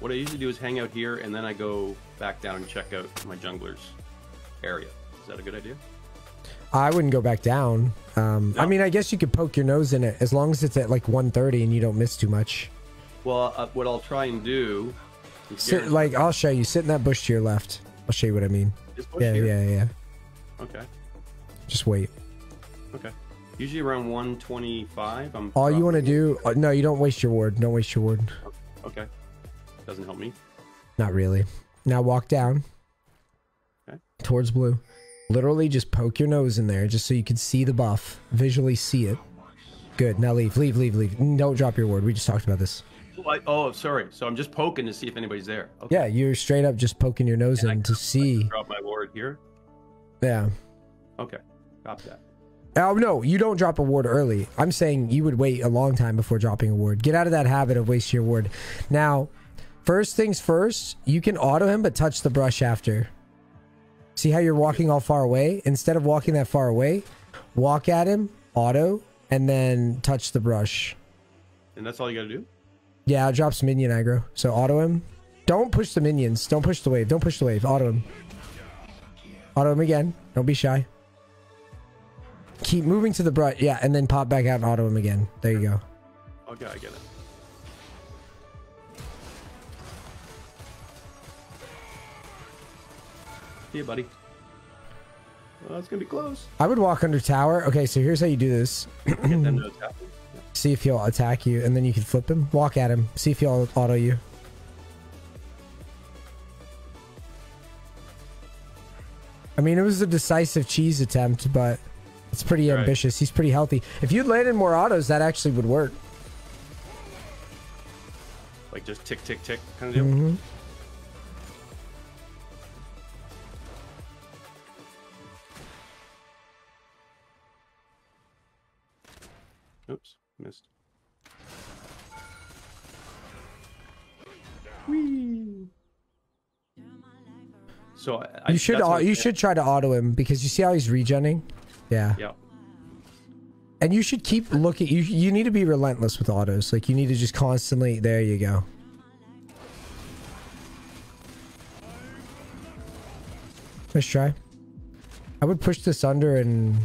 what I usually do is hang out here, and then I go back down and check out my jungler's area. Is that a good idea? I wouldn't go back down. Um, I mean, I guess you could poke your nose in it as long as it's at like 1:30 and you don't miss too much. Well, uh, what I'll try and do. Sit, like, I'll show you. Sit in that bush to your left. I'll show you what I mean. Yeah, here? yeah, yeah. Okay. Just wait. Okay. Usually around 125. I'm. All you want to do, uh, no, you don't waste your ward. Don't waste your ward. Okay. Doesn't help me. Not really. Now walk down Okay. towards blue. Literally just poke your nose in there just so you can see the buff, visually see it. Good. Now leave, leave, leave, leave. Don't drop your ward. We just talked about this. Oh, I, oh, sorry. So I'm just poking to see if anybody's there. Okay. Yeah, you're straight up just poking your nose And in to see. Drop my ward here. Yeah. Okay. Copy that. Oh no, you don't drop a ward early. I'm saying you would wait a long time before dropping a ward. Get out of that habit of wasting your ward. Now, first things first, you can auto him but touch the brush after. See how you're walking all far away? Instead of walking that far away, walk at him, auto, and then touch the brush. And that's all you got to do. Yeah, it drops minion aggro. So auto him. Don't push the minions. Don't push the wave. Don't push the wave. Auto him. Auto him again. Don't be shy. Keep moving to the brush. Yeah, and then pop back out and auto him again. There you go. Okay, I get it. See you, buddy. Well, that's gonna be close. I would walk under tower. Okay, so here's how you do this. Get them to attack me. Yeah. See if he'll attack you, and then you can flip him. Walk at him. See if he'll auto you. I mean, it was a decisive cheese attempt, but it's pretty Right. ambitious. He's pretty healthy. If you'd landed more autos, that actually would work. Like just tick, tick, tick kind of deal. hmm Oops, missed. Whee! So I, I You should that's au- you should try to auto him because you see how he's regenning. Yeah. Yeah. And you should keep looking. You you need to be relentless with autos. Like you need to just constantly. There you go. Let's try. I would push this under and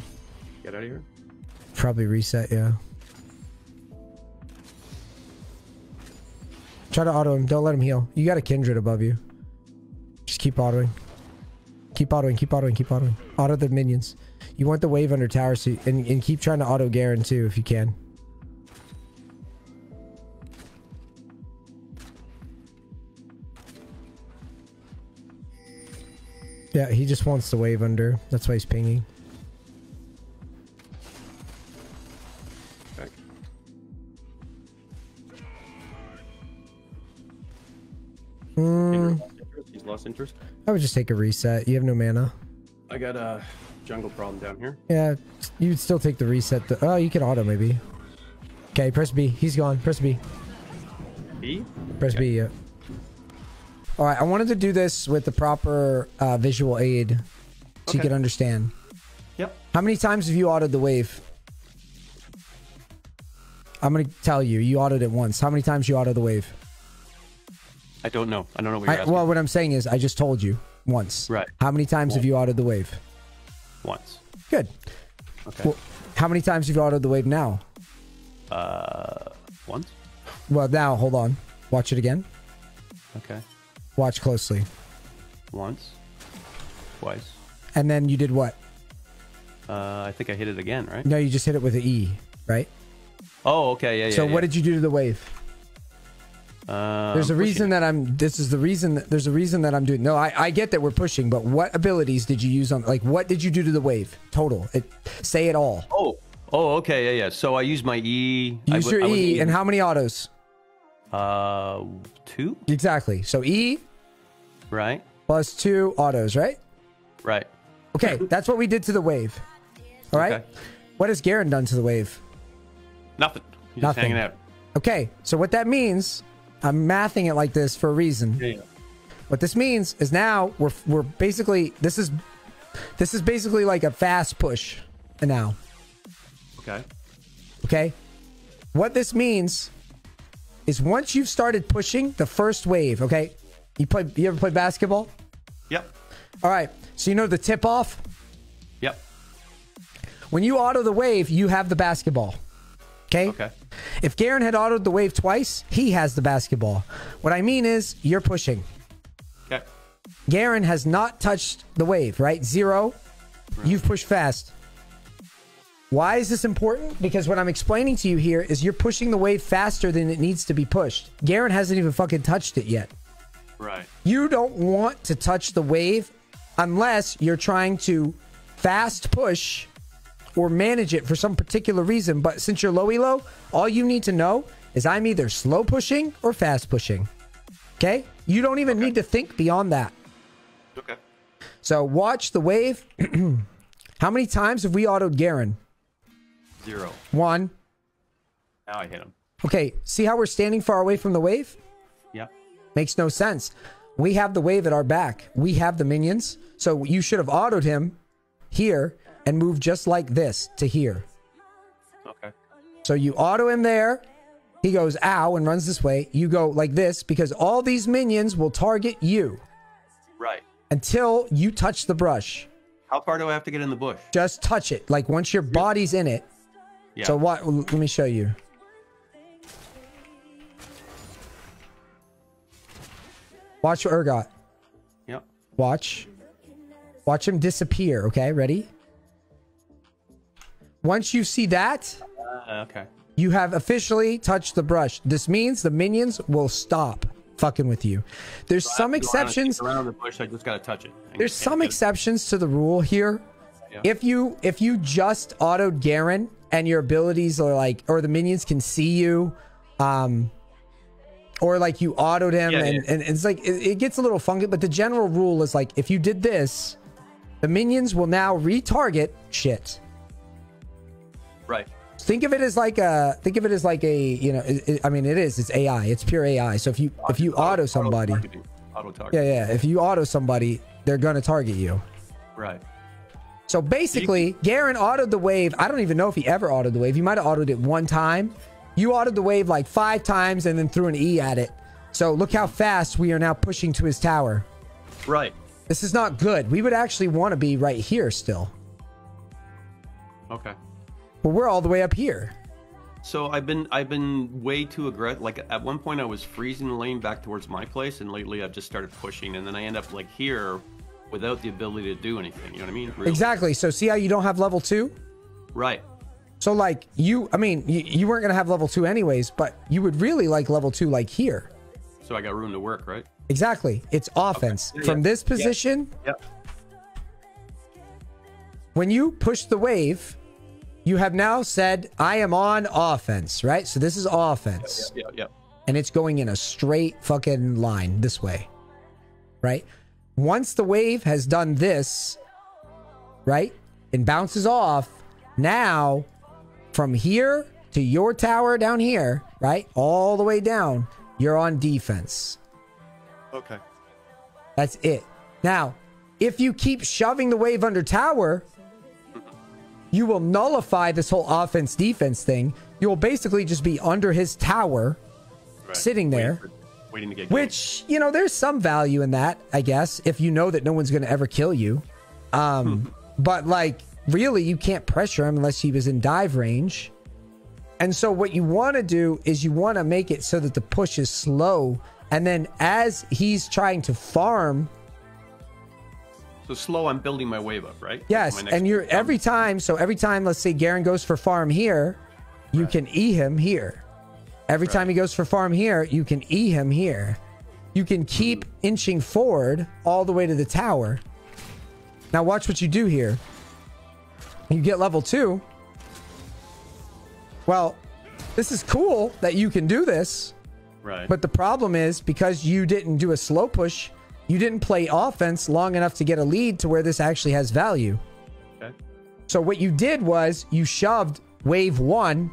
Get out of here. probably reset. Yeah. Try to auto him. Don't let him heal. You got a kindred above you. Just keep autoing. Keep autoing. Keep autoing. Keep autoing. Auto the minions. You want the wave under tower, so and, and keep trying to auto Garen too if you can. Yeah, he just wants the wave under. That's why he's pinging. Lost interest. I would just take a reset. You have no mana. I got a jungle problem down here. Yeah, you'd still take the reset. th- oh, you can auto maybe. Okay, press B. He's gone. Press B. B? Press B. Yeah. All right, I wanted to do this with the proper uh, visual aid, so you could understand. Yep. How many times have you autoed the wave? I'm gonna tell you. You autoed it once. How many times you autoed the wave? I don't know. I don't know what you're I, asking. well, what I'm saying is, I just told you once. Right. How many times have you autoed the wave? Once. Good. Okay. Well, how many times have you autoed the wave now? uh, once. Well, now hold on. Watch it again. Okay. Watch closely. Once. Twice. And then you did what? Uh, I think I hit it again, right? No, you just hit it with an E, right? Oh, okay. Yeah, yeah. so yeah. what did you do to the wave? Uh, There's a reason that I'm. This is the reason. That, there's a reason that I'm doing. No, I, I get that we're pushing, but what abilities did you use on? Like, what did you do to the wave? Total. It. Say it all. Oh. Oh, okay. Yeah, yeah. So I used my E. I Use w- your I E, and how many autos? Uh, two. Exactly. So E Right. plus two autos, right? Right. Okay, that's what we did to the wave. All right. Okay. What has Garen done to the wave? Nothing. Just Nothing. hanging out. Okay, so what that means, I'm mathing it like this for a reason. Yeah, yeah. What this means is now we're we're basically this is this is basically like a fast push and now. Okay. Okay? What this means is once you've started pushing the first wave, okay? You play you ever play basketball? Yep. All right. So you know the tip off? Yep. When you auto the wave, you have the basketball. Okay? Okay. If Garen had autoed the wave twice, he has the basketball. What I mean is you're pushing. Okay. Garen has not touched the wave, right? Zero. You've pushed fast. Why is this important? Because what I'm explaining to you here is you're pushing the wave faster than it needs to be pushed. Garen hasn't even fucking touched it yet. Right. You don't want to touch the wave unless you're trying to fast push or manage it for some particular reason. But since you're low elo, all you need to know is I'm either slow pushing or fast pushing. Okay? You don't even need to think beyond that. Okay. So watch the wave. How many times have we autoed Garen? Zero. One. Now I hit him. Okay, see how we're standing far away from the wave? Yep. Makes no sense. We have the wave at our back. We have the minions. So you should have autoed him here and move just like this to here. Okay. So you auto him there. He goes ow and runs this way. You go like this because all these minions will target you Right. until you touch the brush. How far do I have to get in the bush? Just touch it. Like once your body's in it. Yeah. So what? Let me show you. Watch Urgot. Yep. Watch. Watch him disappear. Okay, ready? Once you see that, Uh, okay. you have officially touched the brush. This means the minions will stop fucking with you. There's some Go exceptions. Around the bush, I just gotta touch it. I There's some exceptions to the rule here. Yeah. If you if you just autoed Garen and your abilities are like or the minions can see you, um or like you autoed him Yeah, and, yeah. and it's like it, it gets a little funky, but the general rule is like if you did this, the minions will now retarget shit. Right. Think of it as like a think of it as like a you know it, it- I mean it is it's AI it's pure AI. So if you if you auto somebody, targeting. Auto target. yeah yeah if you auto somebody, they're gonna target you. Right. So basically, Garen autoed the wave. I don't even know if he ever autoed the wave. He might have autoed it one time. You autoed the wave like five times and then threw an E at it. So look how fast we are now pushing to his tower. Right. This is not good. We would actually want to be right here still. Okay. But we're all the way up here. So I've been I've been way too aggressive. Like at one point I was freezing the lane back towards my place, and lately I've just started pushing, and then I end up like here without the ability to do anything. You know what I mean? Really. Exactly. So see how you don't have level two? Right. So like you, I mean, you, you weren't going to have level two anyways, but you would really like level two like here. So I got room to work, right? Exactly. It's offense. Yeah, From this position, Yep. when you push the wave, you have now said, I am on offense, right? So this is offense. And it's going in a straight fucking line this way, right? Once the wave has done this, right? And bounces off, now from here to your tower down here, right? All the way down, you're on defense. Okay. That's it. Now, if you keep shoving the wave under tower, you will nullify this whole offense defense thing. You will basically just be under his tower, Right. Sitting Waiting there. for- Waiting to get. which, you know, there's some value in that, I guess, if you know that no one's going to ever kill you. Um, but like, really, you can't pressure him unless he was in dive range. And so, what you want to do is you want to make it so that the push is slow. And then, as he's trying to farm So slow. I'm building my wave up, right? Yes, and you're every time. So every time, let's say Garen goes for farm here, you Right. can e him here. Every time he goes for farm here, you can e him here. You can keep hmm. inching forward all the way to the tower. Now watch what you do here. You get level two. Well, this is cool that you can do this. Right. But the problem is because you didn't do a slow push, you didn't play offense long enough to get a lead to where this actually has value. okay. So what you did was you shoved wave one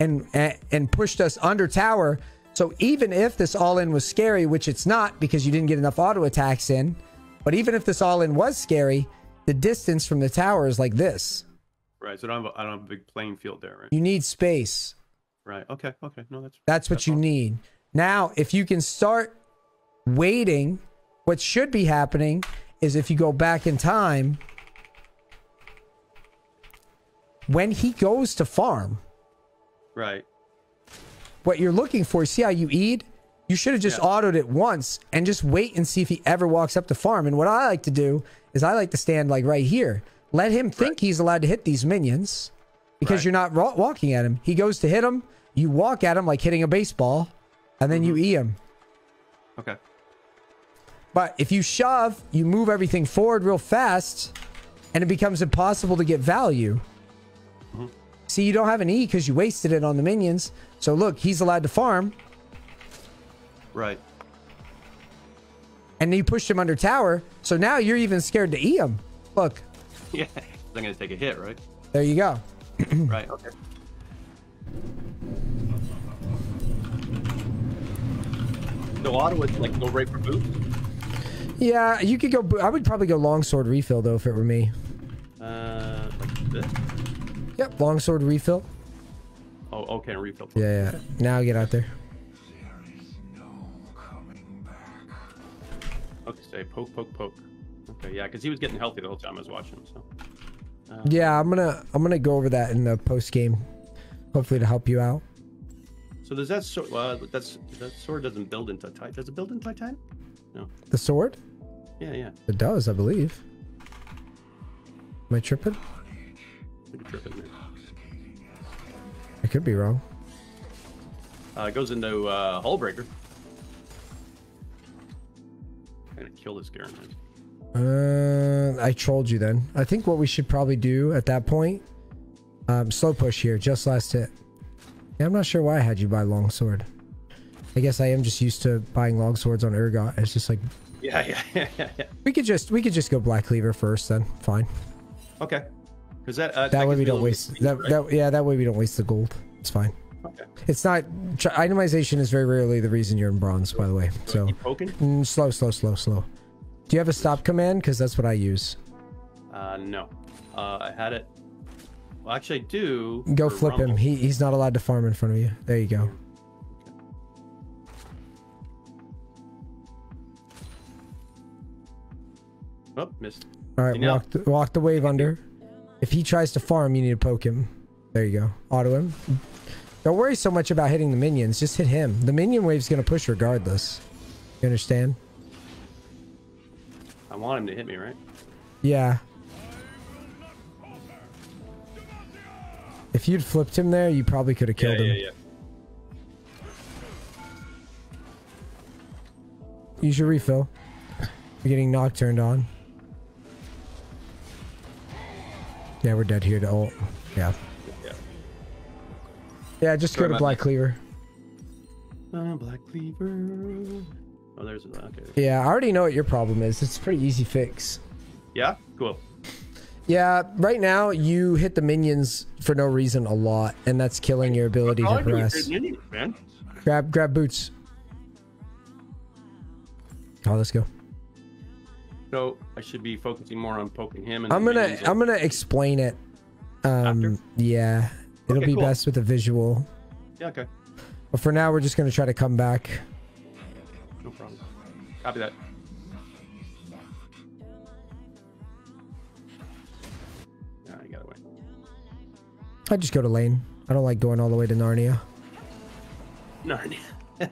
and and, pushed us under tower. So even if this all in was scary, which it's not because you didn't get enough auto attacks in, but even if this all in was scary, the distance from the tower is like this. Right. So I don't have a, I don't have a big playing field there, right? You need space. Right. Okay. Okay. No, that's That's what That's you awesome. need. Now, if you can start waiting, what should be happening is if you go back in time, when he goes to farm, right. what you're looking for, see how you eat? You should have just Yeah. autoed it once and just wait and see if he ever walks up to farm. And what I like to do is I like to stand like right here. Let him think Right. he's allowed to hit these minions because Right. you're not walking at him. He goes to hit him, you walk at him like hitting a baseball, and then Mm-hmm. you eat him. Okay. But if you shove, you move everything forward real fast, and it becomes impossible to get value. Mm-hmm. See, you don't have an E because you wasted it on the minions. So look, he's allowed to farm, Right. and you pushed him under tower. So now you're even scared to E him. Look, Yeah. I'm gonna take a hit, right? there you go. right. Okay. So auto would like go right for boot. Yeah, you could go. I would probably go longsword refill though if it were me. Uh, like this. Yep, longsword refill. Oh, okay. and Refill. Yeah, yeah. Now get out there. Okay. Say poke, poke, poke. Okay. Yeah, because he was getting healthy the whole time I was watching him. So. Yeah, I'm gonna I'm gonna go over that in the post game, hopefully to help you out. So does that sword? Uh, that's that sword doesn't build into titan. Does it build into titan? No. The sword? Yeah. Yeah. It does, I believe. Am I tripping? Pretty tripping. I could be wrong. Uh, it goes into uh, Hullbreaker. I'm gonna kill this Garen. Uh, I trolled you then. I think what we should probably do at that point, um, slow push here, just last hit. Yeah, I'm not sure why I had you buy longsword. I guess I am just used to buying longswords on Urgot. It's just like Yeah, yeah, yeah, yeah, yeah. we could just we could just go black cleaver first then. Fine. Okay. Because that uh, That way we don't waste that, right? that yeah, that way we don't waste the gold. It's fine. Okay. It's not itemization is very rarely the reason you're in bronze, by the way. So mm, slow, slow, slow, slow. Do you have a stop command? Because that's what I use. Uh, no. Uh, I had it. Well, actually, I do. Go flip him. He he's not allowed to farm in front of you. There you go. Oh, missed. All right, You know- walk the, walk the wave under. If he tries to farm, you need to poke him. There you go. Auto him. Don't worry so much about hitting the minions. Just hit him. The minion wave's gonna push regardless. You understand? I want him to hit me, right? Yeah. If you'd flipped him there, you probably could have killed yeah, him. yeah, yeah. Use your refill. You're getting nocturned on. Yeah, we're dead here to ult. Yeah. Yeah. Yeah, just Sorry go to Black that. Cleaver. Uh, Black Cleaver. Oh, there's a okay. Yeah, I already know what your problem is. It's a pretty easy fix. Yeah. Cool. Yeah, right now you hit the minions for no reason a lot, and that's killing your ability to I do is harass. minions. Grab, grab boots. Oh, let's go. So I should be focusing more on poking him. And I'm gonna, I'm gonna explain it. Um, After? yeah, it'll Okay, be cool. best with a visual. Yeah. Okay. But for now, we're just gonna try to come back. No problem. Copy that. Yeah, I got away. I just go to lane. I don't like going all the way to Narnia. Narnia.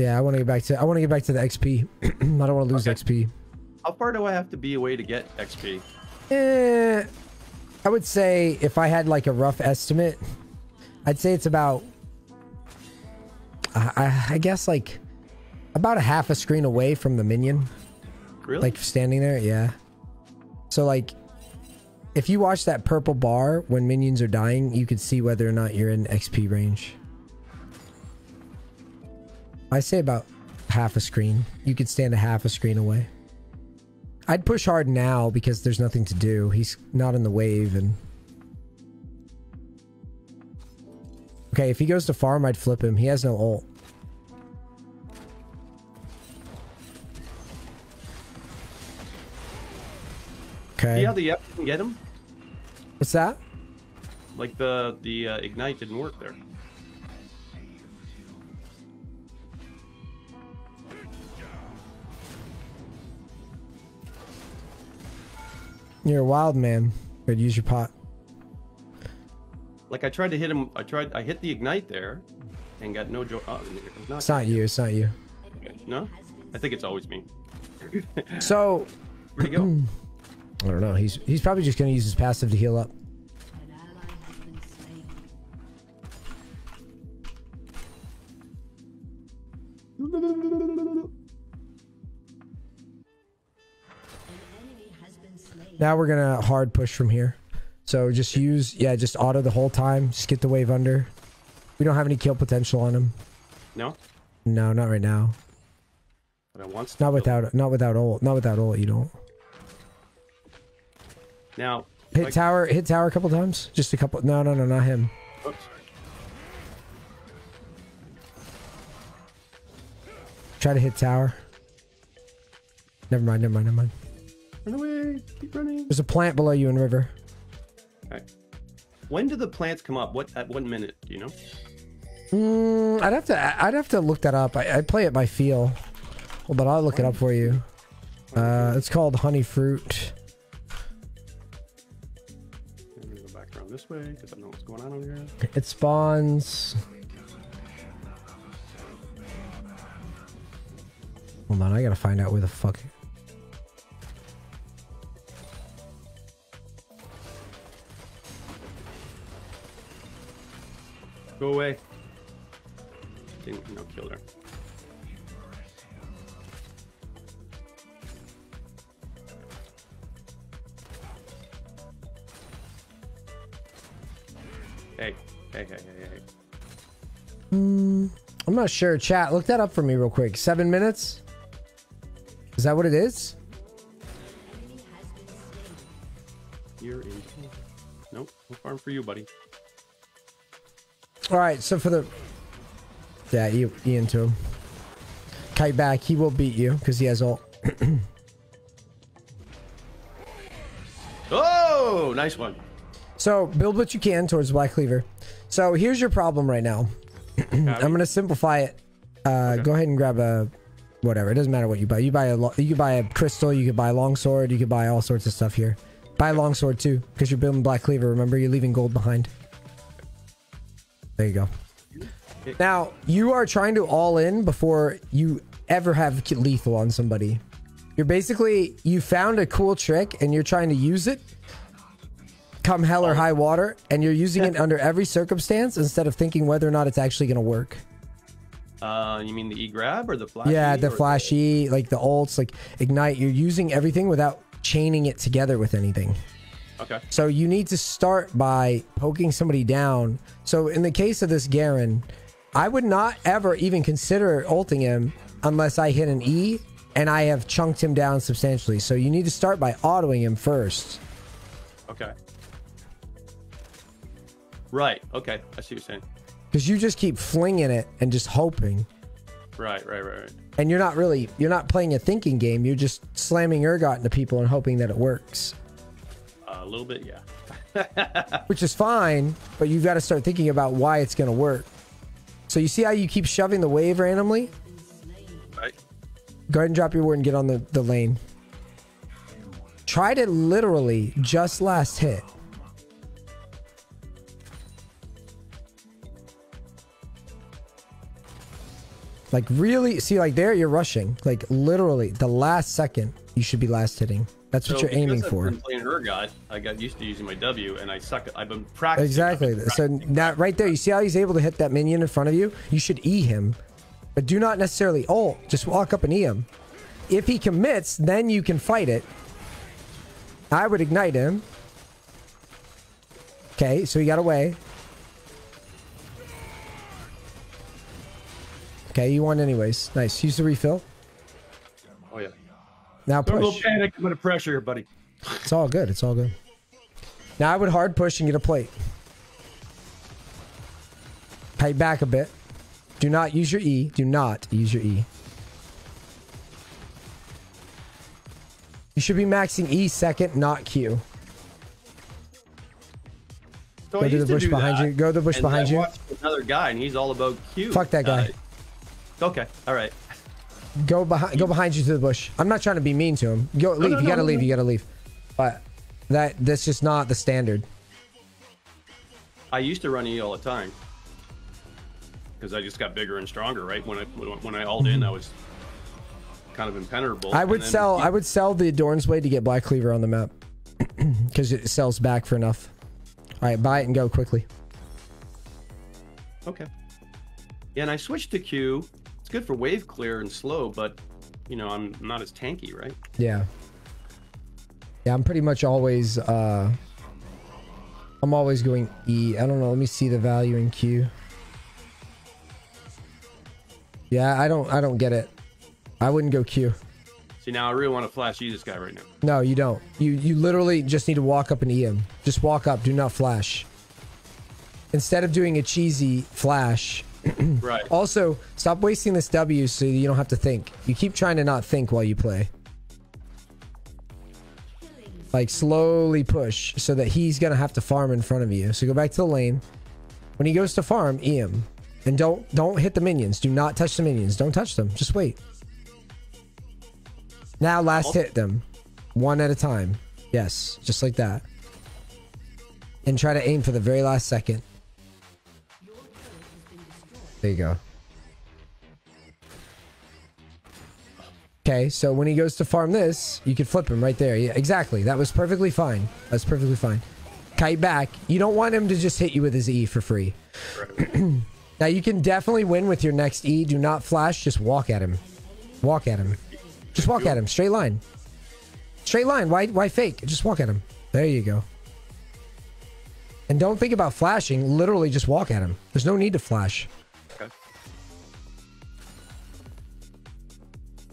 Yeah, I want to get back to. I want to get back to the XP. I don't want to lose Okay. XP. How far do I have to be away to get XP? Eh, I would say if I had like a rough estimate, I'd say it's about. I, I, I guess like about a half a screen away from the minion, Really? like standing there. Yeah. So like, if you watch that purple bar when minions are dying, you could see whether or not you're in XP range. I say about half a screen. You could stand a half a screen away. I'd push hard now because there's nothing to do. He's not in the wave and Okay, if he goes to farm, I'd flip him. He has no ult. Okay. See how the F can get him? What's that? Like the the uh, ignite didn't work there. You're a wild man. Good, use your pot. Like I tried to hit him. I tried. I hit the ignite there, and got no joy. Oh, it's not. It's not you. It's not you. No, I think it's always me. So Where'd he go? I don't know. He's he's probably just gonna use his passive to heal up. Now we're gonna hard push from here. So just use yeah, just auto the whole time. Just get the wave under. We don't have any kill potential on him. no, No, not right now. but I want Not without not without ult. Not without ult. You don't Now, hit like- tower. Hit tower a couple times. Just a couple. No, no, no, not him. Oops. Try to hit tower. Never mind. Never mind. Never mind. Run away! Keep running. There's a plant below you in river. Okay. When do the plants come up? What at what minute? Do you know? Mm, I'd have to. I'd have to look that up. I, I play it by feel. Hold on, I'll look it up for you. Uh, it's called honey fruit. I'm gonna go back around this way because I know what's going on over here. It spawns. Hold on, I gotta find out where the fuck. Go away. Didn't no kill her. Hey, hey, hey, hey, hey. Hmm, I'm not sure. Chat, look that up for me real quick. Seven minutes. Is that what it is? You're in. Nope, no farm for you, buddy. All right. So for the yeah, you, into him. Kite back. He will beat you because he has all. Oh, nice one. So build what you can towards Black Cleaver. So here's your problem right now. I'm gonna simplify it. Uh, Go ahead and grab a whatever. It doesn't matter what you buy. You buy a you buy a crystal. You could buy a longsword. You could buy all sorts of stuff here. Buy a longsword too, because you're building Black Cleaver. Remember, you're leaving gold behind. There you go. Now you are trying to all in before you ever have lethal on somebody. You're basically you found a cool trick and you're trying to use it come hell or high water and you're using it under every circumstance instead of thinking whether or not it's actually going to work. Uh, you mean the e grab or the flash? yeah, the flashy, like the ults, like ignite, you're using everything without chaining it together with anything. Okay. So you need to start by poking somebody down. So in the case of this Garen, I would not ever even consider ulting him unless I hit an E and I have chunked him down substantially. So you need to start by autoing him first. Okay. Right. Okay. I see what you're saying. Because you just keep flinging it and just hoping. Right. Right. Right. Right. and you're not really you're not playing a thinking game you're just slamming Urgot into people and hoping that it works Uh, a little bit. Yeah. which is fine but you've got to start thinking about why it's going to work so you see how you keep shoving the wave randomly Right. go ahead and drop your word and get on the, the lane Tried it literally just last hit like really see like there you're rushing like literally the last second you should be last hitting that's what you're aiming I've for been playing Urgot, I got used to using my W, and I suck. I've been practicing. Exactly. Been So now, right there, you see how he's able to hit that minion in front of you? You should E him, but do not necessarily ult. Just walk up and E him. If he commits, then you can fight it. I would ignite him. Okay, so he got away. Okay, you won anyways. Nice. Use the refill. Now Don't go push. panic. I'm pressure here, buddy. It's all good. It's all good. Now I would hard push and get a plate. Pay back a bit. Do not use your E. Do not use your E. You should be maxing E second, not Q. So Go to the used to bush behind that, you. Go to the bush and behind you. Another guy, and he's all about Q. Fuck that guy. Uh, okay. All right. Go behind. Go behind you to the bush. I'm not trying to be mean to him. Go leave. no, you gotta no, leave. no. You gotta leave. But That that's just not the standard. I used to run E all the time because I just got bigger and stronger. Right when I when, when I all in, I was kind of impenetrable. I would then- sell I would sell the Adorn's Way to get Black Cleaver on the map. Because it sells back for enough. Alright, buy it and go quickly. Okay. Yeah, and I switched to Q. It's good for wave clear and slow, but you know I'm not as tanky, right? Yeah. Yeah, I'm pretty much always uh I'm always going E. I don't know, let me see the value in Q. Yeah, I don't I don't get it. I wouldn't go Q. See, now I really want to flash E this guy right now. No, you don't. You you literally just need to walk up and E him. Just walk up, do not flash. Instead of doing a cheesy flash. Right. Also, stop wasting this W so you don't have to think. You keep trying to not think while you play. Like slowly push so that he's gonna have to farm in front of you. So go back to the lane. When he goes to farm, E him. And don't don't hit the minions. Do not touch the minions. Don't touch them. Just wait. Now last hit them. One at a time. Yes, just like that. And try to aim for the very last second. There you go. Okay, so when he goes to farm this, you could flip him right there. Yeah, exactly. That was perfectly fine. That's perfectly fine. Kite back. You don't want him to just hit you with his E for free. now you can definitely win with your next E. Do not flash. Just walk at him. Walk at him. Just walk at him. Straight line. Straight line. Why why fake? Just walk at him. There you go. And don't think about flashing. Literally just walk at him. There's no need to flash.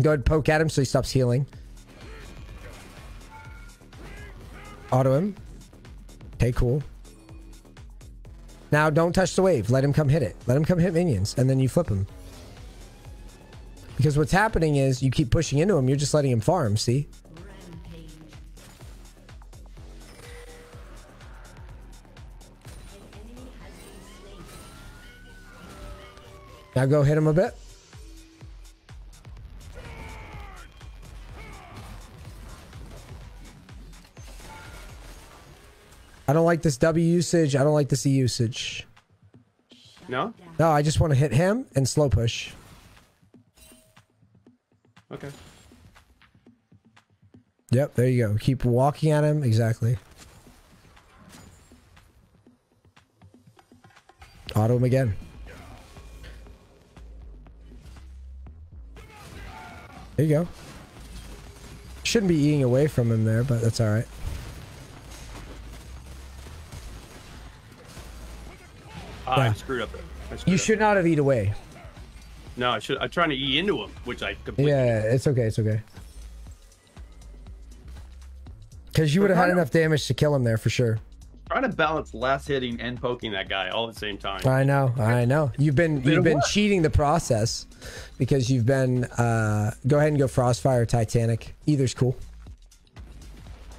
Go ahead and poke at him so he stops healing. Auto him. Okay, cool. Now don't touch the wave. Let him come hit it. Let him come hit minions, and then you flip him. Because what's happening is you keep pushing into him, you're just letting him farm, see? Now go hit him a bit. I don't like this W usage. I don't like this E usage. No. No, I just want to hit him and slow push. Okay. Yep, there you go. Keep walking at him. Exactly. Auto him again. There you go. Shouldn't be eating away from him there, but that's alright. Ah, I screwed up. I screwed You up. should not have eat away. No, I should. I'm trying to eat into him, which I completely. Yeah, it's okay. It's okay. Because you would have had enough damage to kill him there for sure. Trying to balance last hitting and poking that guy all at the same time. I know, I know. You've been you've been work. cheating the process because you've been. uh Go ahead and go Frostfire, Titanic. Either's cool.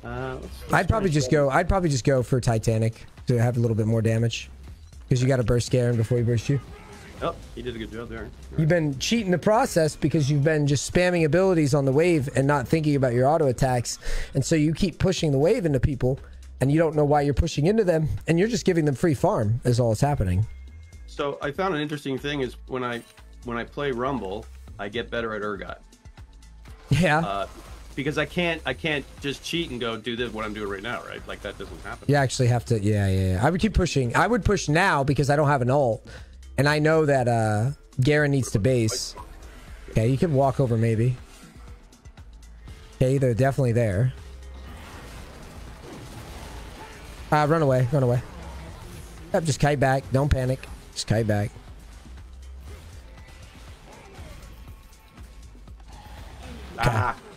Uh, let's- let's I'd probably just go. I'd probably just go for Titanic to have a little bit more damage because you got to burst Garen before he bursts you. Oh, he did a good job there. You've been cheating the process because you've been just spamming abilities on the wave and not thinking about your auto attacks, and so you keep pushing the wave into people, and you don't know why you're pushing into them, and you're just giving them free farm. Is all that's happening. So I found an interesting thing is when I when I play Rumble, I get better at Urgot. Yeah. Uh, because I can't I can't just cheat and go do this what I'm doing right now, right? Like that doesn't happen. You actually have to. Yeah, yeah, yeah. I would keep pushing. I would push now because I don't have an ult, and I know that uh Garen needs to base. Okay, you can walk over maybe. Okay, they're definitely there. Uh, run away, run away. Yep, just kite back. Don't panic. Just kite back.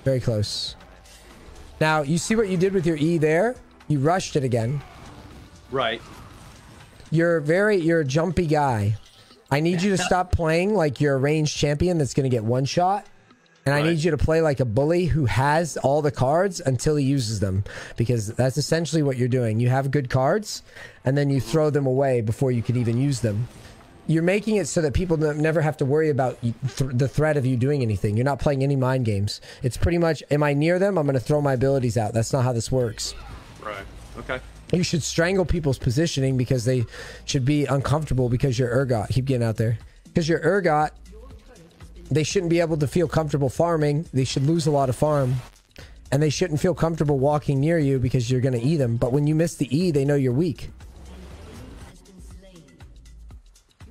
Very close. Now, you see what you did with your E there? You rushed it again. right. You're very you're a jumpy guy. I need you to stop playing like you're a ranged champion that's gonna get one shot. And I need you to play like a bully who has all the cards until he uses them. Because that's essentially what you're doing. You have good cards and then you throw them away before you can even use them. You're making it so that people never have to worry about th- the threat of you doing anything. You're not playing any mind games. It's pretty much, am I near them? I'm going to throw my abilities out. That's not how this works. Right. Okay. You should strangle people's positioning because they should be uncomfortable because you're Urgot. Keep getting out there. Because you're Urgot, they shouldn't be able to feel comfortable farming. They should lose a lot of farm. And they shouldn't feel comfortable walking near you because you're going to eat them. But when you miss the E, they know you're weak.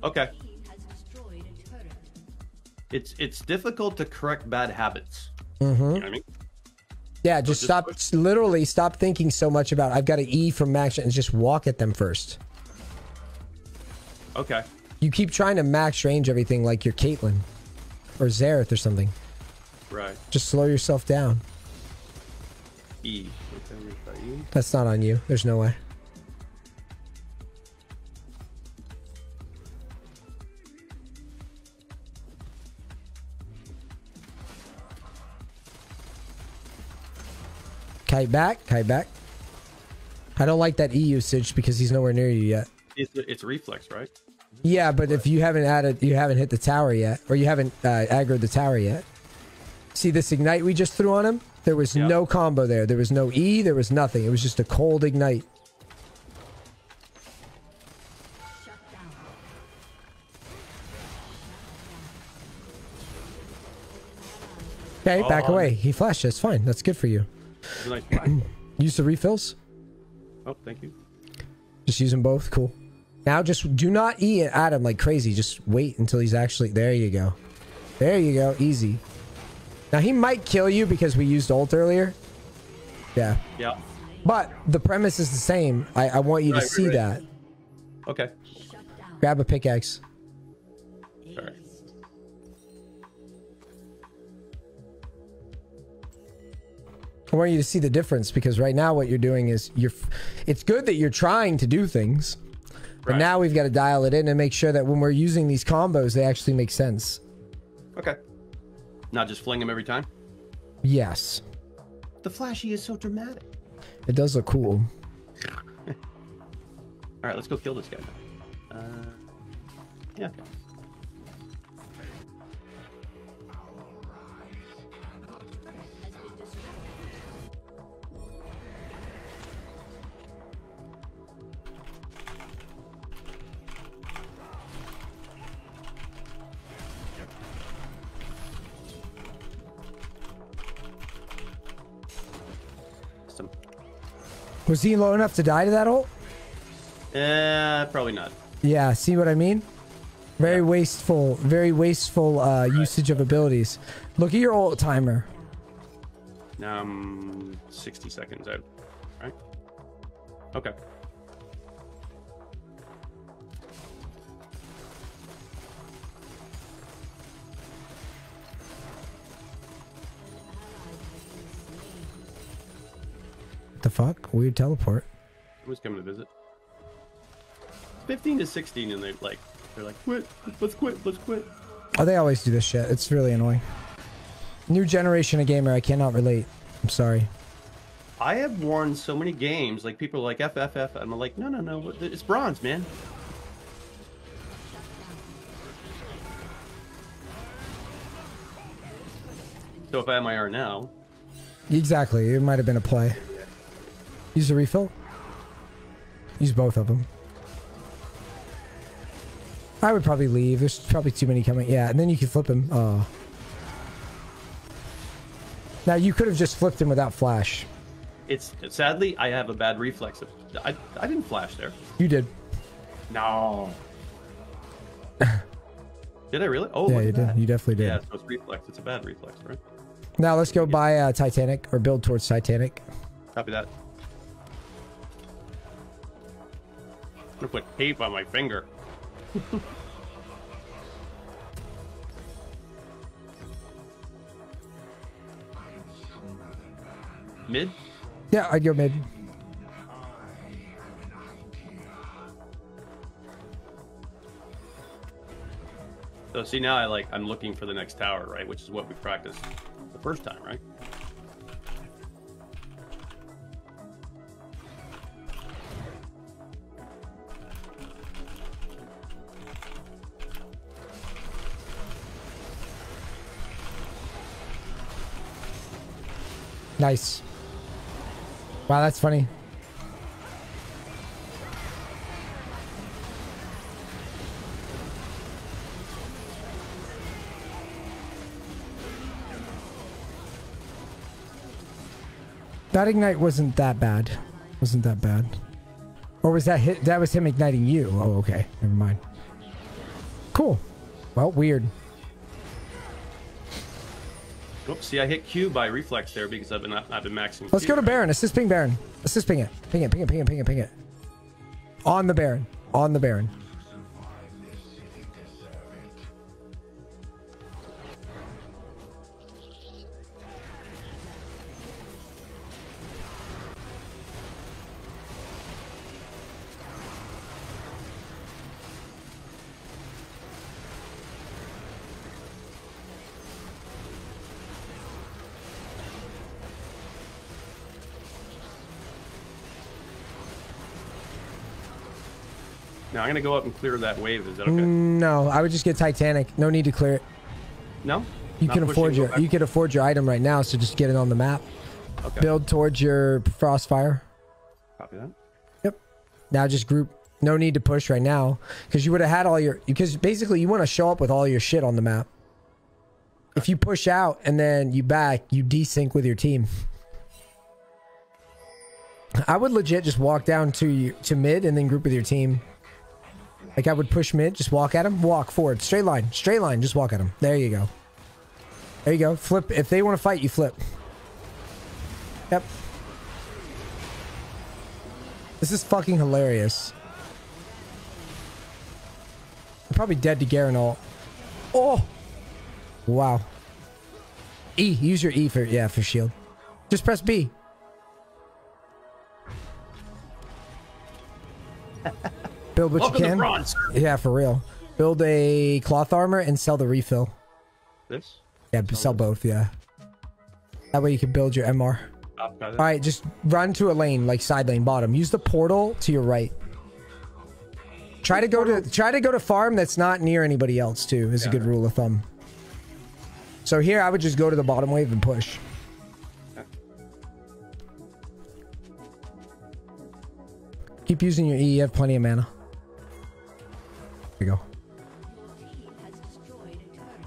Okay. He has destroyed a turret. It's it's difficult to correct bad habits. Mm-hmm. You know what I mean? Yeah, just just stop. push- Literally, stop thinking so much about. I've got an E from max and just walk at them first. Okay. You keep trying to max range everything like you're Caitlyn or Xerath or something. Right. Just slow yourself down. E. Okay, we try E. That's not on you. There's no way. Kite back, kite back. I don't like that E usage because he's nowhere near you yet. It's it's reflex, right? Yeah, but if you haven't added, you haven't hit the tower yet, or you haven't uh, aggroed the tower yet. See this ignite we just threw on him? There was Yeah. no combo there. There was no E. There was nothing. It was just a cold ignite. Shut down. Okay, back Oh. away. He flashed. That's fine. That's good for you. Nice. Use the refills. oh, thank you. Just use them both. Cool. Now just do not eat at him like crazy. Just wait until he's actually. There you go. There you go. Easy. Now he might kill you because we used ult earlier. Yeah. Yeah. But the premise is the same. I, I want you to Right, right, see right. that. Okay. Grab a pickaxe. I want you to see the difference because right now what you're doing is you're. It's good that you're trying to do things, but Right. now we've got to dial it in and make sure that when we're using these combos, they actually make sense. Okay. Not just fling him every time. Yes, The flashy is so dramatic. it does look cool. All right, let's go kill this guy. Uh, yeah. Was he low enough to die to that ult? Uh, probably not. Yeah. See what I mean? Very wasteful. Very wasteful uh, usage of abilities. Look at your ult timer. Um, 60 seconds out. Right? Okay. Fuck? Weird teleport. Who's coming to visit? 15 to 16, and they're like, they're like, quit. Let's quit. Let's quit. Oh, they always do this shit. It's really annoying. New generation of gamer. I cannot relate. I'm sorry. I have won so many games. Like people are like FFF. I'm like, no, no, no. It's bronze, man. So if I have my R now, Exactly. It might have been a play. Use the refill. Use both of them. I would probably leave. There's probably too many coming. Yeah, and then you can flip him. Oh. Now you could have just flipped him without flash. it's sadly I have a bad reflex. I I didn't flash there. You did. No. did I really? Oh, Yeah, you did. that. You definitely did. Yeah, so it's reflex. It's a bad reflex, right? Now let's go buy uh, Titanic or build towards Titanic. Copy that. I'm gonna put tape on my finger. Mid? Yeah, I'd go mid. So see now I like I'm looking for the next tower, right? Which is what we practiced the first time, right? Nice. Wow, that's funny. That ignite wasn't that bad. Wasn't that bad. Or was that hit? That was him igniting you. Oh, okay. Never mind. Cool. Well, weird. Oops, see, I hit Q by reflex there because I've been I've been maxing. Let's Q, go to? Baron. Assist ping Baron. Assist ping it. Ping it. Ping it. Ping it. Ping it. Ping it. On the Baron. On the Baron. I'm gonna go up and clear that wave. Is that okay? No, I would just get Titanic. No need to clear it. No. You Not can afford your back? you can afford your item right now, so just get it on the map. Okay. Build towards your Frostfire. Copy that. Yep. Now just group. No need to push right now because you would have had all your because basically you want to show up with all your shit on the map. If you push out and then you back, you desync with your team. I would legit just walk down to you, to mid and then group with your team. Like I would push mid, just walk at him, walk forward, straight line, straight line, just walk at him. There you go. There you go. Flip. If they want to fight, you flip. Yep. This is fucking hilarious. I'm probably dead to Garen ult. Oh! Wow. E. Use your E for, yeah, for shield. Just press B. Build what Welcome you to can. bronze. Yeah, for real. Build a cloth armor and sell the refill. This. Yeah, sell both, yeah. That way you can build your MR. All right, just run to a lane, like side lane bottom. Use the portal to your right. Try to go to try to go to farm that's not near anybody else too. Is a good rule of thumb. So here I would just go to the bottom wave and push. Keep using your E. You have plenty of mana. You go. Team has destroyed a turret.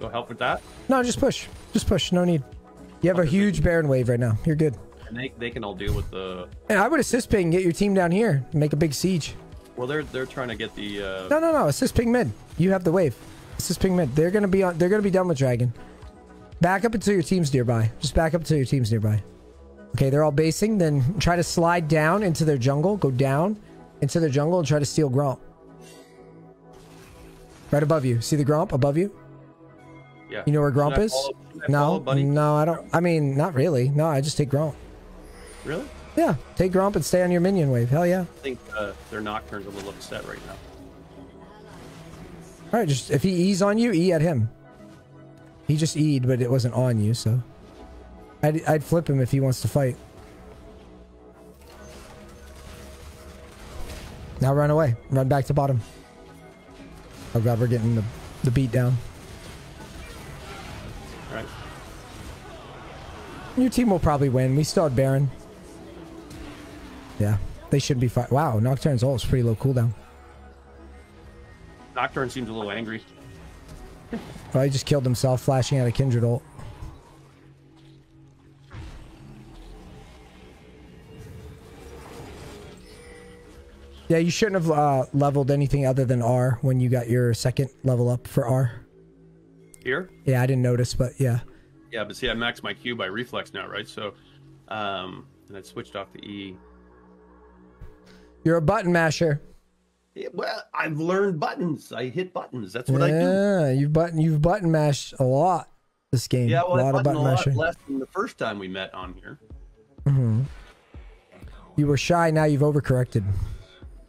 Go help with that. No, just push. Just push. No need. You have a huge Baron wave right now. You're good. And they, they can all deal with the. And I would assist ping. Get your team down here. Make a big siege. Well, they're they're trying to get the. Uh, No, no, no. Assist ping mid. You have the wave. Assist ping mid. They're gonna be on. They're gonna be done with dragon. Back up until your team's nearby. Just back up until your team's nearby. Okay, they're all basing. Then try to slide down into their jungle. Go down into their jungle and try to steal Gromp. Right above you. See the Gromp above you? yeah. You know where Gromp is? follow- No, follow, no, I don't. I mean, not really. No, I just take Gromp. Really? Yeah, take Gromp and stay on your minion wave. Hell yeah. I think uh, their Nocturne's a little upset right now. All right, just if he E's on you, E at him. He just E'd, but it wasn't on you, so. I'd, I'd flip him if he wants to fight. Now run away. Run back to bottom. Oh god, we're getting the, the beat down. Your team will probably win. We still had Baron. Yeah, they should be fine. Wow, Nocturne's ult is pretty low cooldown. Nocturne seems a little angry. Oh, he just killed himself flashing out a Kindred ult. Yeah, you shouldn't have uh, leveled anything other than R when you got your second level up for R. Here? Yeah, I didn't notice, but yeah. Yeah, but see, I maxed my Q by reflex now, right? So, um, and I switched off the E. You're a button masher. Yeah, well, I've learned buttons. I hit buttons. That's what I do. yeah, you've button you've button mashed a lot this game. Yeah, well, a I lot of buttoned a button lot mashing. less than the first time we met on here. Hmm. You were shy, now you've overcorrected.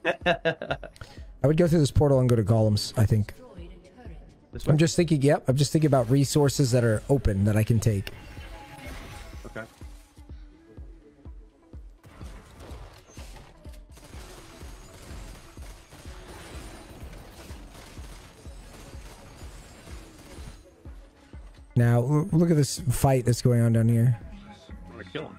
I would go through this portal and go to golems, I think. Destroyed a turret. This way? I'm just thinking, yep, I'm just thinking about resources that are open that I can take. Okay. Now, look at this fight that's going on down here. I'm gonna kill him.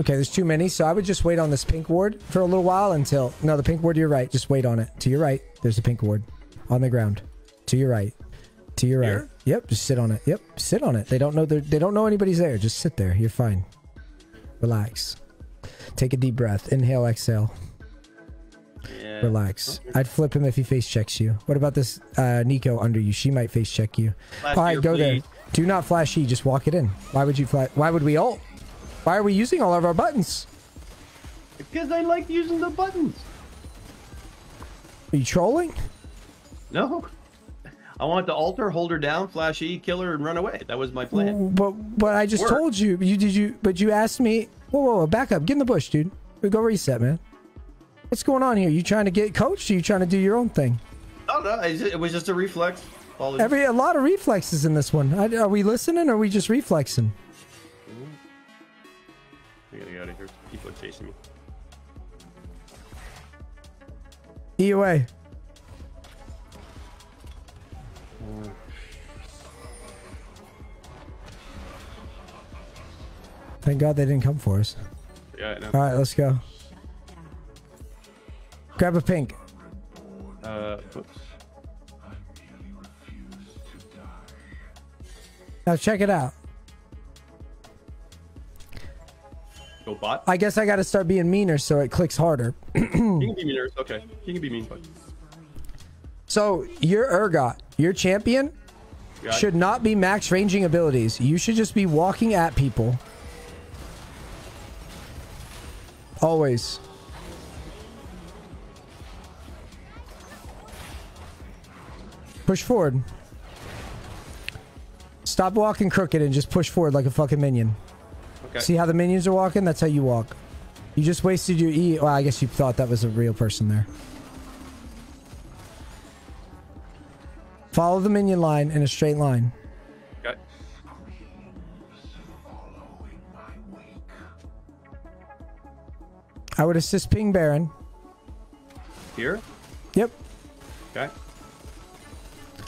Okay, there's too many, so I would just wait on this pink ward for a little while until... No, the pink ward to your right. Just wait on it. To your right, there's a pink ward. On the ground. To your right. To your right. Here? Yep, just sit on it. Yep, sit on it. They don't know they're- don't know anybody's there. Just sit there. You're fine. Relax. Take a deep breath. Inhale, exhale. Yeah. Relax. I'd flip him if he face checks you. What about this uh, Neeko under you? She might face check you. Flash All right, go there. Do not flash E. Just walk it in. Why would you flash? Why would we ult? Why are we using all of our buttons? Because I like using the buttons. Are you trolling? No. I want to alter, hold her down, flash E, kill her, and run away. That was my plan. But but I just Work. told you. You did you? But you asked me. Whoa, whoa, whoa! Back up. Get in the bush, dude. We go reset, man. What's going on here? You trying to get coached? Or you trying to do your own thing? Oh, no, no, it was just a reflex. Apologies. Every a lot of reflexes in this one. Are we listening? or Are we just reflexing? I gotta get out of here. People are chasing me. E away. Thank God they didn't come for us. Yeah, I know. All right, let's go. Grab a pink. Uh, whoops. Now check it out. Go bot. I guess I got to start being meaner so it clicks harder. You can be mean. Okay. You can be mean, but So your Urgot, your champion, Got it. should not be max ranging abilities. You should just be walking at people. Always. Push forward. Stop walking crooked and just push forward like a fucking minion. Okay. See how the minions are walking? That's how you walk. You just wasted your E. Well, I guess you thought that was a real person there. Follow the minion line in a straight line. Okay. I would assist Ping Baron. Here. Yep. Okay.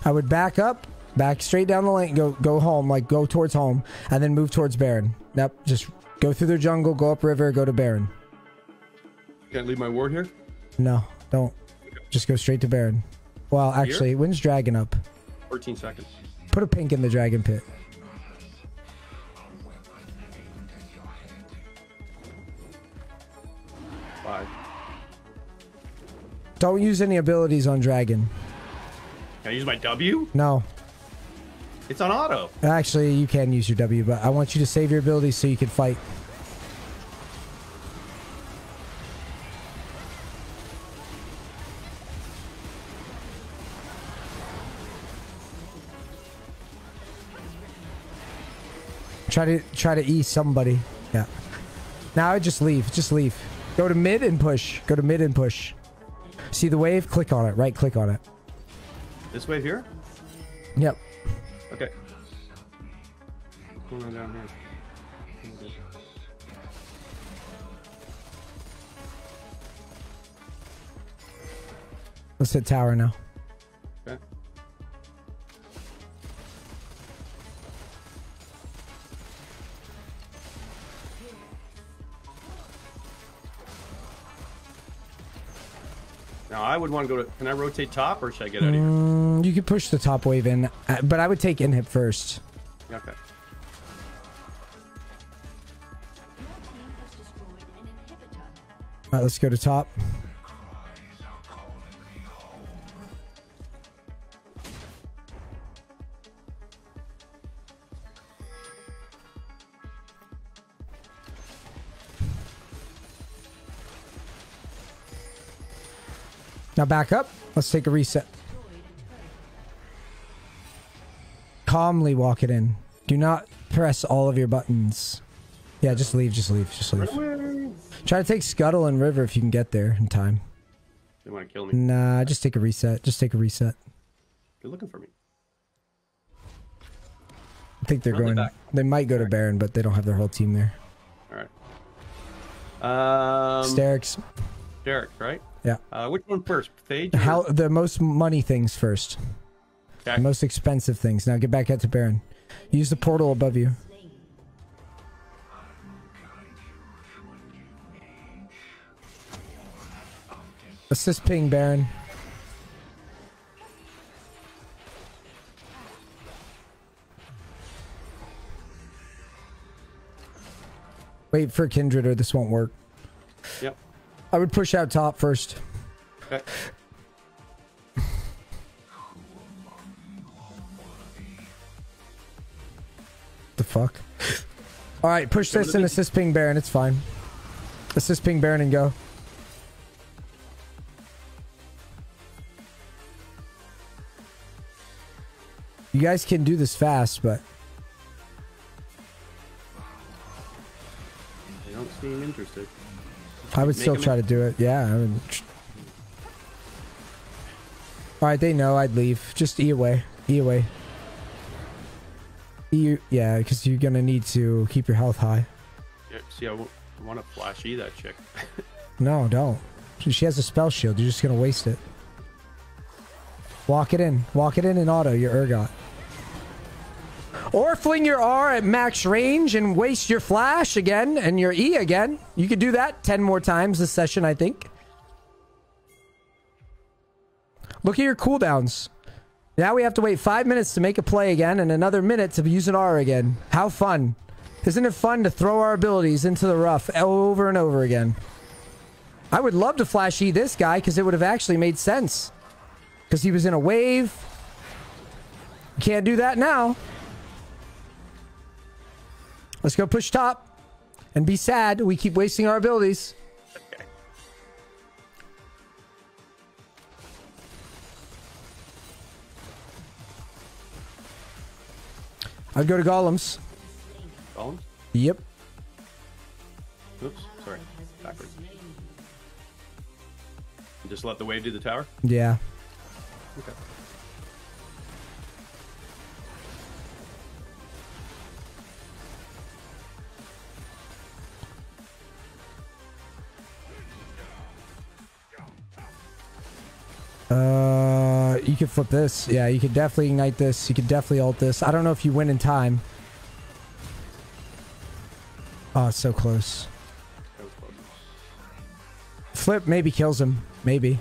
I would back up, back straight down the lane, go go home, like go towards home, and then move towards Baron. Yep. Just go through the jungle, go up river, go to Baron. Can't leave my ward here. No, don't. Just go straight to Baron. Well, actually, when's Dragon up? 14 seconds. Put a pink in the Dragon Pit. Five. Don't use any abilities on Dragon. Can I use my W? No. It's on auto. Actually, you can use your W, but I want you to save your abilities so you can fight. Try to try to ease somebody. Yeah. Now I just leave. Just leave. Go to mid and push. Go to mid and push. See the wave? Click on it. Right click on it. This wave here. Yep. Okay. What's going on down here? Let's hit tower now. Okay. Now I would want to go to. Can I rotate top or should I get out of here? Mm, you could push the top wave in, uh, but I would take inhib first. Okay. All right, let's go to top. Now back up. Let's take a reset. Calmly walk it in. Do not press all of your buttons. Yeah, just leave, just leave, just leave. Try to take Scuttle and River if you can get there in time. They want to kill me. Nah, just take a reset. Just take a reset. They're looking for me. I think they're going. back. They might go to Baron, but they don't have their whole team there. All right. Um, Sterak's, Derek, right? yeah. Uh, which one first? Phage? or- How the most money things first. Okay. The most expensive things. Now get back out to Baron. Use the portal above you. Assist ping, Baron. Wait for Kindred or this won't work. Yep. I would push out top first. Okay. the fuck? Alright, push this and assist ping Baron. It's fine. Assist ping Baron and go. You guys can do this fast, but I don't seem interested. I would Make still try to do it. Yeah. I mean, all right, they know I'd leave. Just E away. E away. E, yeah, because you're gonna need to keep your health high. Yeah, see, I w- I want to flash E that chick. No, don't. She she has a spell shield. You're just gonna waste it. Walk it in. Walk it in in auto. Your Urgot. Or fling your R at max range and waste your flash again and your E again. You could do that 10 more times this session, I think. Look at your cooldowns. Now we have to wait five minutes to make a play again and another minute to use an R again. How fun. Isn't it fun to throw our abilities into the rough over and over again? I would love to flash E this guy because it would have actually made sense. Because he was in a wave. Can't do that now. Let's go push top and be sad. We keep wasting our abilities. okay. I'd go to golems. Collins? Yep. Oops, sorry. Backwards. Just let the wave do the tower? Yeah. Okay. Uh, you could flip this. Yeah, you could definitely ignite this. You could definitely ult this. I don't know if you win in time. Oh, so close. That was close. Flip maybe kills him. Maybe.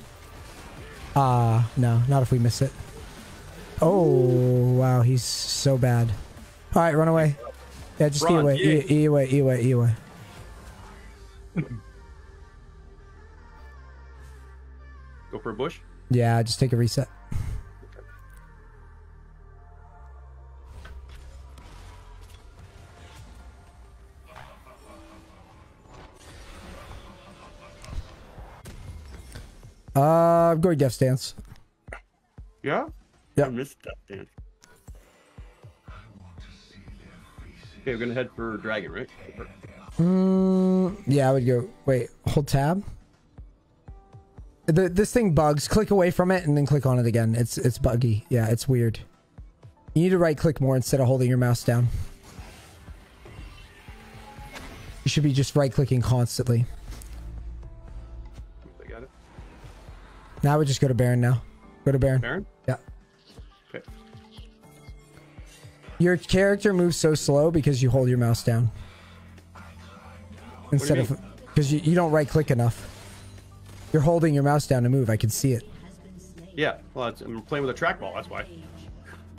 Ah, no, not if we miss it. Oh, wow, he's so bad. All right, run away. Yeah, just E Run, away, yeah. E, e away, E away, E away. Go for a bush? Yeah, just take a reset. Uh, I'm going Death's Dance. Yeah? Yeah. I missed that dance. Okay, we're gonna head for dragon, right? Mm, yeah, I would go. Wait, hold tab. The, this thing bugs. Click away from it and then click on it again. It's it's buggy. Yeah, it's weird. You need to right click more instead of holding your mouse down. You should be just right clicking constantly. Now I would just go to Baron now. Go to Baron. Baron? Yeah. Okay. Your character moves so slow because you hold your mouse down. Instead of mean? because you, you don't right click enough. You're holding your mouse down to move. I can see it. Yeah, well, it's, I'm playing with a trackball, that's why.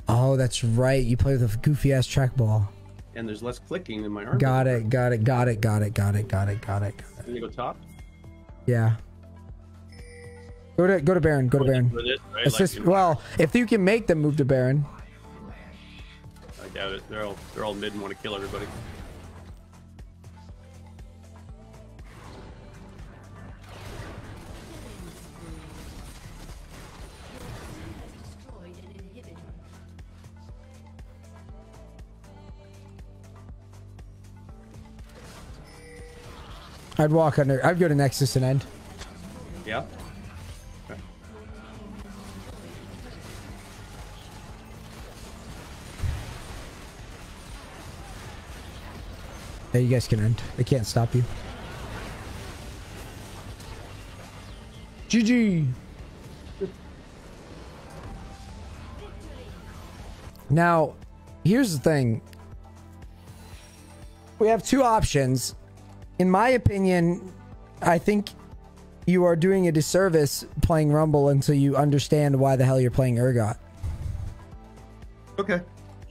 Oh, that's right. You play with a goofy ass trackball. And there's less clicking in my arm. Got it. Got it. Got it. Got it. Got it. Got it. Got it. Got it. Can you go top? Yeah. Go to go to Baron. Go to Baron. This, right? It's Like, just well, if you can make them move to Baron. I doubt it. They're all they're all mid and want to kill everybody. Destroyed an inhibitor. I'd walk under. I'd go to Nexus and end. Yeah. Yeah, you guys can end. They can't stop you. GG. Now, here's the thing. We have two options. In my opinion, I think you are doing a disservice playing Rumble until you understand why the hell you're playing Urgot. Okay.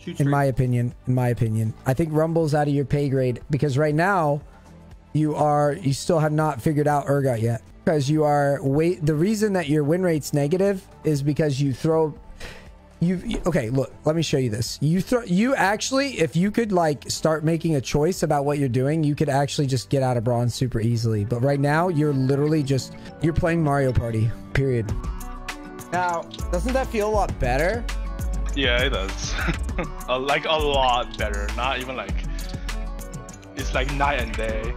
Shoot in straight. my opinion in my opinion i think rumble's out of your pay grade because right now you are you still have not figured out Urgot yet because you are wait. The reason that your win rate's negative is because you throw. You okay? Look, let me show you this. You throw. You actually, if you could like start making a choice about what you're doing, you could actually just get out of bronze super easily. But right now, you're literally just you're playing Mario Party. Period. Now, doesn't that feel a lot better? Yeah, it does. Like a lot better. Not even like it's like night and day.